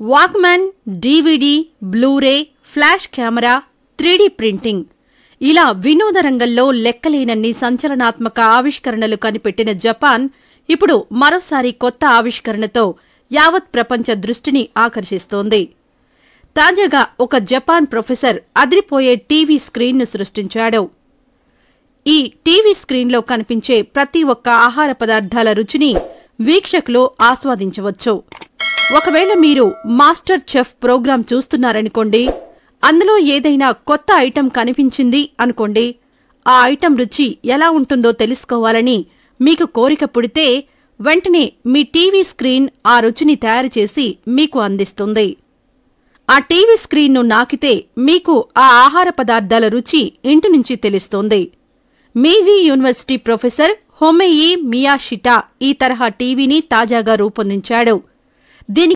Walkman DVD blu ray flash camera three D printing. ఇలా వినోద రంగంలో లెక్కలేనన్ని సంచలనాత్మక ఆవిష్కరణలు కనిపెట్టిన జపాన్ ఇప్పుడు మరోసారి కొత్త ఆవిష్కరణతో యావత్ ప్రపంచ దృష్టిని ఆకర్షిస్తోంది. తాజాగా ఒక జపాన్ ప్రొఫెసర్ అదిరిపోయే టీవీ స్క్రీన్ను సృష్టించాడు. ఈ టీవీ స్క్రీన్లో కనిపించే ప్రతి ఒక్క ఆహార పదార్థాల రుచిని వీక్షకులు ఆస్వాదించవచ్చు. ఒకవేళ మీరు మాస్టర్ చెఫ్ ప్రోగ్రాం చూస్తున్నారనుకోండి అందులో ఏదైనా కొత్త ఐటెం కనిపించింది అనుకోండి ఆ ఐటెం రుచి ఎలా ఉంటుందో తెలుసుకోవాలని మీకు కోరిక పుడితే వెంటనే మీ టీవీ స్క్రీన్ ఆ రుచిని తయారు చేసి మీకు అందిస్తుంది. ఆ టీవీ స్క్రీన్ను నాకితే మీకు ఆ ఆహార పదార్థాల రుచి ఇంటి నుంచి తెలుస్తోంది. మీజీ యూనివర్సిటీ ప్రొఫెసర్ హొమెయి మియాషిటా ఈ తరహా టీవీని తాజాగా రూపొందించాడు. Then